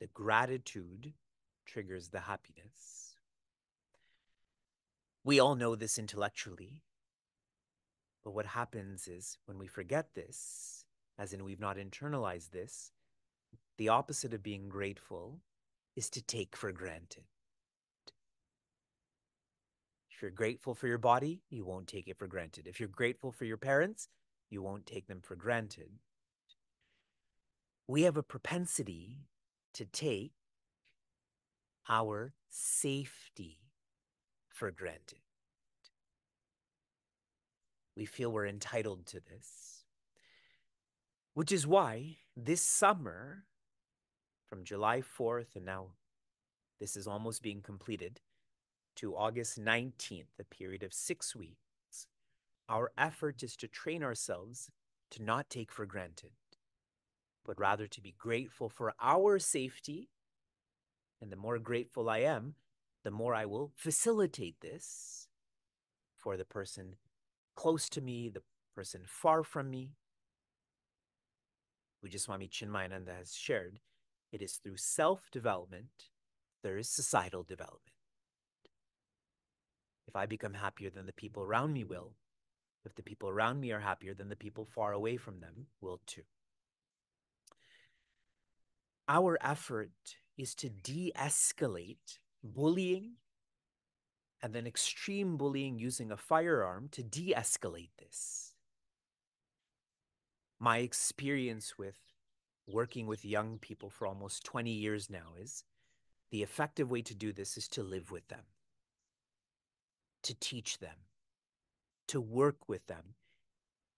The gratitude triggers the happiness. We all know this intellectually. But what happens is when we forget this, as in we've not internalized this, the opposite of being grateful is to take for granted. If you're grateful for your body, you won't take it for granted. If you're grateful for your parents, you won't take them for granted. We have a propensity to take our safety for granted. We feel we're entitled to this, which is why this summer, from July 4th, and now this is almost being completed, to August 19th, a period of six weeks, our effort is to train ourselves to not take for granted, but rather to be grateful for our safety. And the more grateful I am, the more I will facilitate this for the person close to me, the person far from me. Swami Chinmayananda has shared, it is through self-development, there is societal development. If I become happier than the people around me will, if the people around me are happier, then the people far away from them will too. Our effort is to de escalate bullying and then extreme bullying using a firearm to de escalate this. My experience with working with young people for almost 20 years now is the effective way to do this is to live with them, to teach them, to work with them.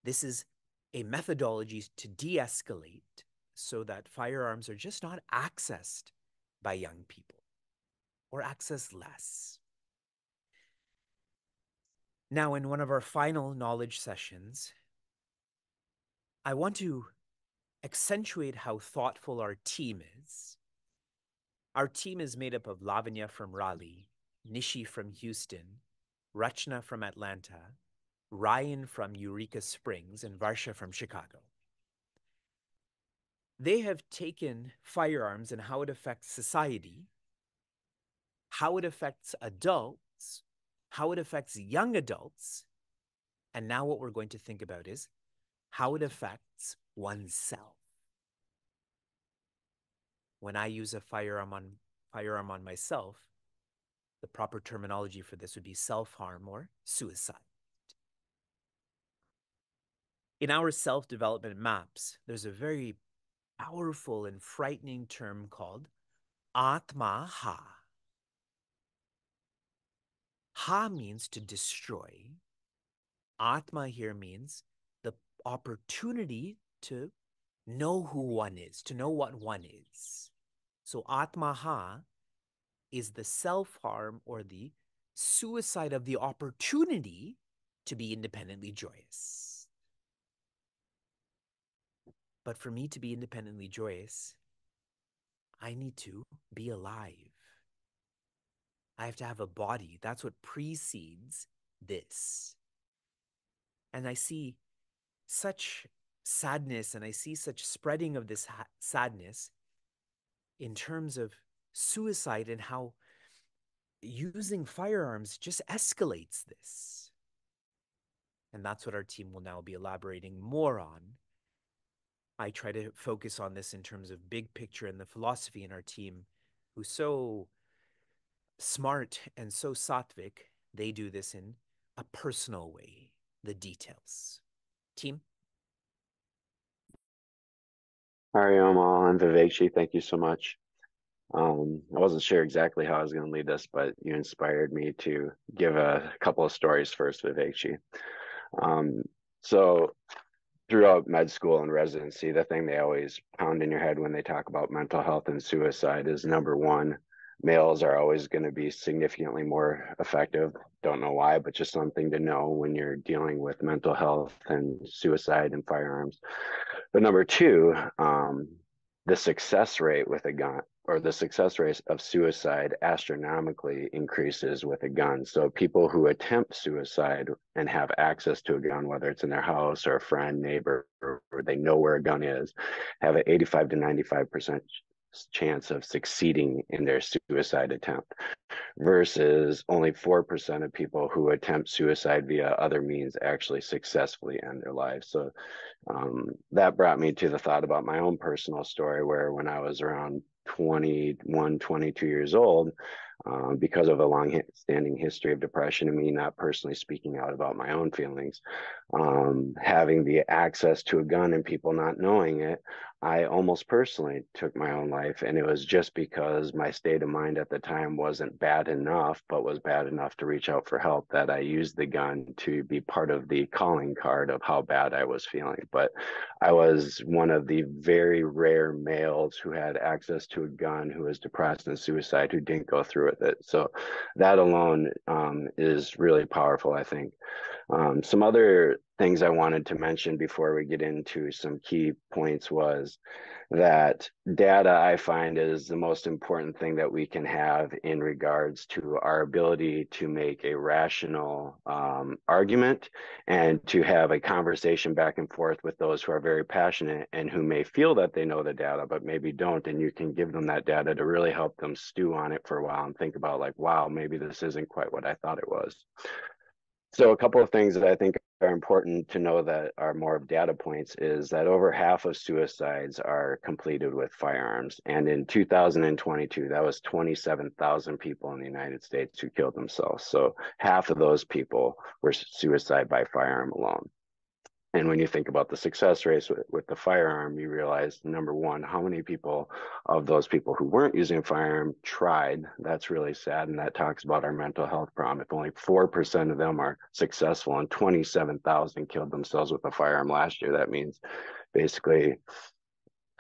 This is a methodology to de escalate so that firearms are just not accessed by young people or accessed less. Now, in one of our final knowledge sessions, I want to accentuate how thoughtful our team is. Our team is made up of Lavanya from Raleigh, Nishi from Houston, Rachna from Atlanta, Ryan from Eureka Springs, and Varsha from Chicago. They have taken firearms and how it affects society, how it affects adults, how it affects young adults, and now what we're going to think about is how it affects oneself. When I use a firearm on firearm on myself, the proper terminology for this would be self-harm or suicide. In our self-development maps, there's a very powerful and frightening term called Atma Ha. Ha means to destroy. Atma here means the opportunity to know who one is, to know what one is. So Atma Ha is the self harm or the suicide of the opportunity to be independently joyous. But for me to be independently joyous, I need to be alive. I have to have a body. That's what precedes this. And I see such sadness and I see such spreading of this ha- sadness in terms of suicide and how using firearms just escalates this. And that's what our team will now be elaborating more on. I try to focus on this in terms of big picture and the philosophy in our team, who's so smart and so sattvic, they do this in a personal way, the details. Team? Hari Om and Vivekji, thank you so much. Um, I wasn't sure exactly how I was going to lead this, but you inspired me to give a couple of stories first, Vivekji. Um, so throughout med school and residency, the thing they always pound in your head when they talk about mental health and suicide is number one, males are always going to be significantly more effective. Don't know why, but just something to know when you're dealing with mental health and suicide and firearms. But number two, um, the success rate with a gun or the success rate of suicide astronomically increases with a gun. So people who attempt suicide and have access to a gun, whether it's in their house or a friend, neighbor, or, or they know where a gun is, have an 85 to 95% chance of succeeding in their suicide attempt versus only 4% of people who attempt suicide via other means actually successfully end their lives. So um, that brought me to the thought about my own personal story where when I was around 21, 22 years old, um, because of a long standing history of depression and me not personally speaking out about my own feelings, um, having the access to a gun and people not knowing it, I almost personally took my own life. And it was just because my state of mind at the time wasn't bad enough, but was bad enough to reach out for help that I used the gun to be part of the calling card of how bad I was feeling. But I was one of the very rare males who had access to a gun, who was depressed and suicide, who didn't go through with it. So that alone um, is really powerful, I think. Um, some other things I wanted to mention before we get into some key points was that data I find is the most important thing that we can have in regards to our ability to make a rational um, argument and to have a conversation back and forth with those who are very passionate and who may feel that they know the data but maybe don't and you can give them that data to really help them stew on it for a while and think about like wow maybe this isn't quite what I thought it was so a couple of things that I think are important to know that are more of data points is that over half of suicides are completed with firearms. And in 2022, that was 27,000 people in the United States who killed themselves. So half of those people were suicide by firearm alone. And when you think about the success rates with, with, the firearm, you realize number one, how many people of those people who weren't using a firearm tried. That's really sad. And that talks about our mental health problem. If only 4% of them are successful and 27,000 killed themselves with a firearm last year, that means basically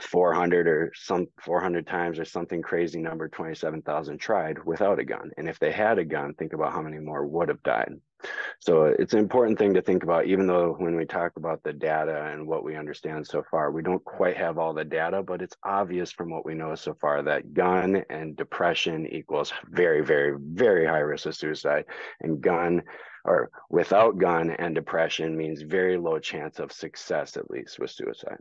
400 or some 400 times or something crazy number 27,000 tried without a gun. And if they had a gun, think about how many more would have died. So it's an important thing to think about, even though when we talk about the data and what we understand so far, we don't quite have all the data, but it's obvious from what we know so far that gun and depression equals very, very, very high risk of suicide. And gun or without gun and depression means very low chance of success, at least with suicide.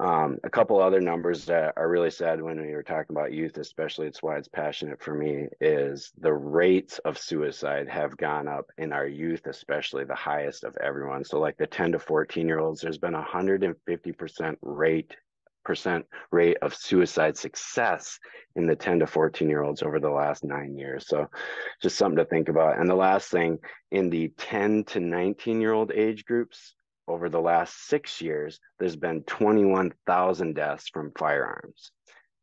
Um, a couple other numbers that are really sad when we were talking about youth, especially it's why it's passionate for me, is the rates of suicide have gone up in our youth, especially the highest of everyone. So like the 10 to 14 year olds, there's been a 150% rate percent rate of suicide success in the 10 to 14 year olds over the last nine years. So just something to think about. And the last thing in the 10 to 19 year old age groups, over the last six years, there's been 21,000 deaths from firearms.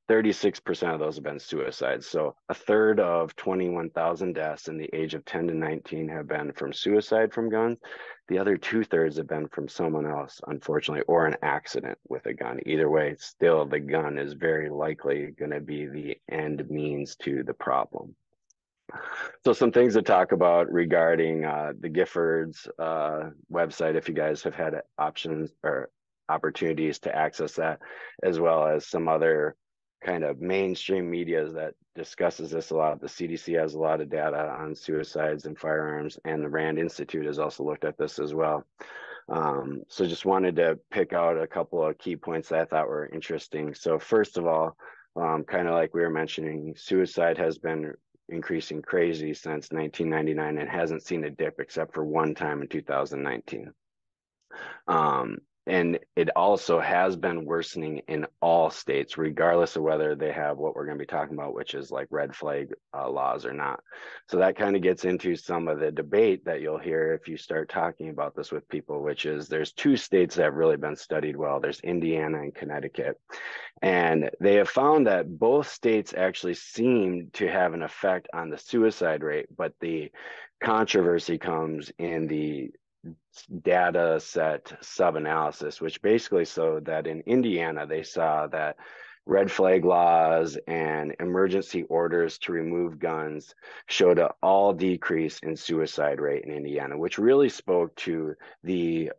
36% of those have been suicides. So a third of 21,000 deaths in the age of 10 to 19 have been from suicide from guns. The other two thirds have been from someone else, unfortunately, or an accident with a gun. Either way, still the gun is very likely going to be the end means to the problem. So some things to talk about regarding uh, the Giffords uh, website, if you guys have had options or opportunities to access that, as well as some other kind of mainstream media that discusses this a lot. The CDC has a lot of data on suicides and firearms, and the Rand Institute has also looked at this as well. Um, so just wanted to pick out a couple of key points that I thought were interesting. So first of all, um, kind of like we were mentioning, suicide has been increasing crazy since 1999 and hasn't seen a dip except for one time in 2019. Um, and it also has been worsening in all states, regardless of whether they have what we're going to be talking about, which is like red flag uh, laws or not. So that kind of gets into some of the debate that you'll hear if you start talking about this with people, which is there's two states that have really been studied well. There's Indiana and Connecticut. And they have found that both states actually seem to have an effect on the suicide rate, but the controversy comes in the data set sub analysis, which basically showed that in Indiana, they saw that red flag laws and emergency orders to remove guns showed an all decrease in suicide rate in Indiana, which really spoke to the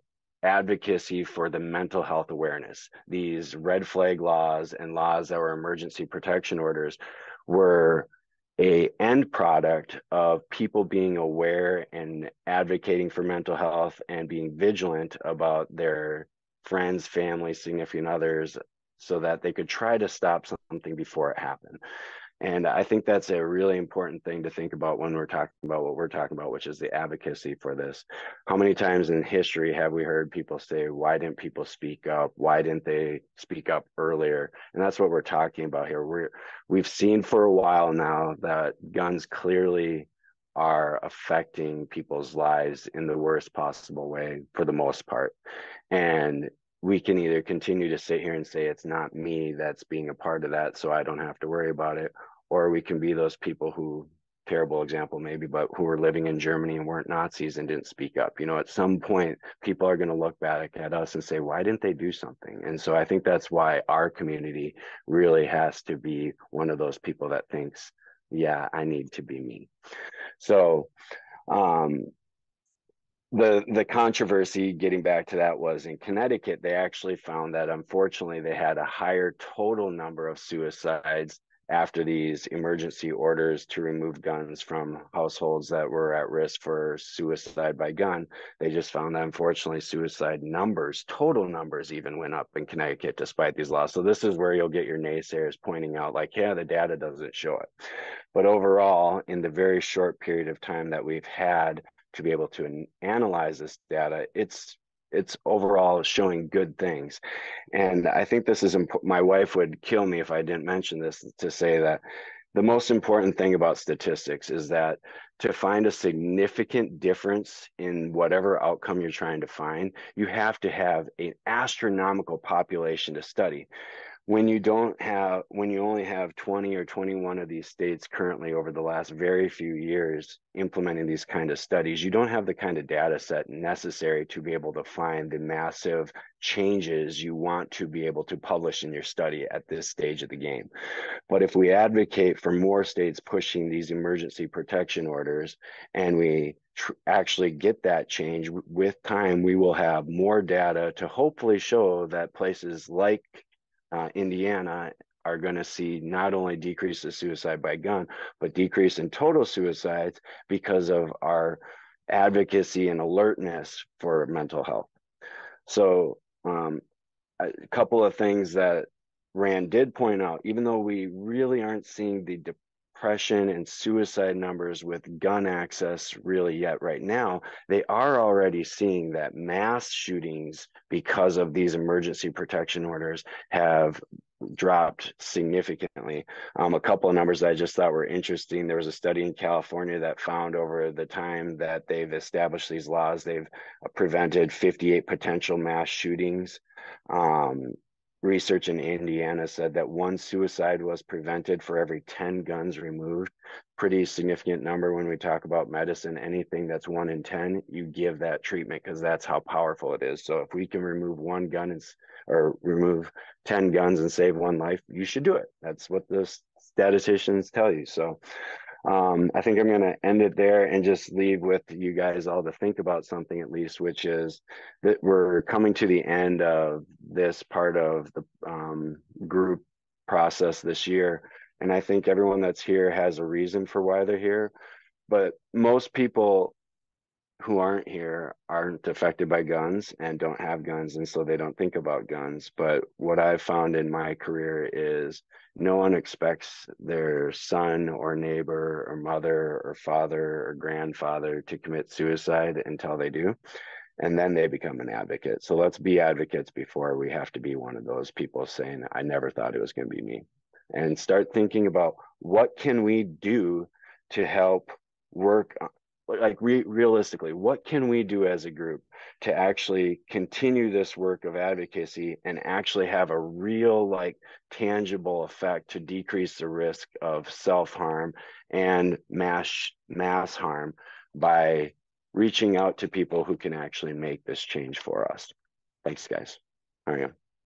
advocacy for the mental health awareness. These red flag laws and laws that were emergency protection orders were a end product of people being aware and advocating for mental health and being vigilant about their friends, family, significant others so that they could try to stop something before it happened. And I think that's a really important thing to think about when we're talking about what we're talking about, which is the advocacy for this. How many times in history have we heard people say, why didn't people speak up? Why didn't they speak up earlier? And that's what we're talking about here. We're, we've seen for a while now that guns clearly are affecting people's lives in the worst possible way for the most part. And we can either continue to sit here and say it's not me that's being a part of that, so I don't have to worry about it, or we can be those people who terrible example maybe but who were living in germany and weren't nazis and didn't speak up. You know at some point people are going to look back at us and say why didn't they do something? And so i think that's why our community really has to be one of those people that thinks yeah i need to be me. So um the the controversy getting back to that was in Connecticut they actually found that unfortunately they had a higher total number of suicides after these emergency orders to remove guns from households that were at risk for suicide by gun. They just found that unfortunately suicide numbers total numbers even went up in Connecticut despite these laws. So this is where you'll get your naysayers pointing out like yeah the data doesn't show it. But overall in the very short period of time that we've had to be able to analyze this data, it's it's overall showing good things. And I think this is important. My wife would kill me if I didn't mention this to say that the most important thing about statistics is that to find a significant difference in whatever outcome you're trying to find, you have to have an astronomical population to study when you don't have when you only have 20 or 21 of these states currently over the last very few years implementing these kind of studies you don't have the kind of data set necessary to be able to find the massive changes you want to be able to publish in your study at this stage of the game. But if we advocate for more states pushing these emergency protection orders and we actually get that change with time we will have more data to hopefully show that places like uh, Indiana are going to see not only decrease of suicide by gun, but decrease in total suicides because of our advocacy and alertness for mental health. So, um, a couple of things that Rand did point out, even though we really aren't seeing the depression and suicide numbers with gun access really yet right now, they are already seeing that mass shootings because of these emergency protection orders have dropped significantly. Um, a couple of numbers that I just thought were interesting. There was a study in California that found over the time that they've established these laws, they've prevented 58 potential mass shootings. Um, research in Indiana said that one suicide was prevented for every 10 guns removed. Pretty significant number when we talk about medicine. Anything that's one in 10, you give that treatment because that's how powerful it is. So if we can remove one gun and, or remove 10 guns and save one life, you should do it. That's what the statisticians tell you. So um, I think I'm going to end it there and just leave with you guys all to think about something at least, which is that we're coming to the end of this part of the um, group process this year. And I think everyone that's here has a reason for why they're here. But most people who aren't here aren't affected by guns and don't have guns and so they don't think about guns. But what i've found in my career is no one expects their son or neighbor or mother or father or grandfather to commit suicide until they do and then they become an advocate. So let's be advocates before we have to be one of those people saying i never thought it was going to be me and start thinking about what can we do to help work like re- realistically what can we do as a group to actually continue this work of advocacy and actually have a real like tangible effect to decrease the risk of self-harm and mass mass harm by reaching out to people who can actually make this change for us? Thanks guys. All right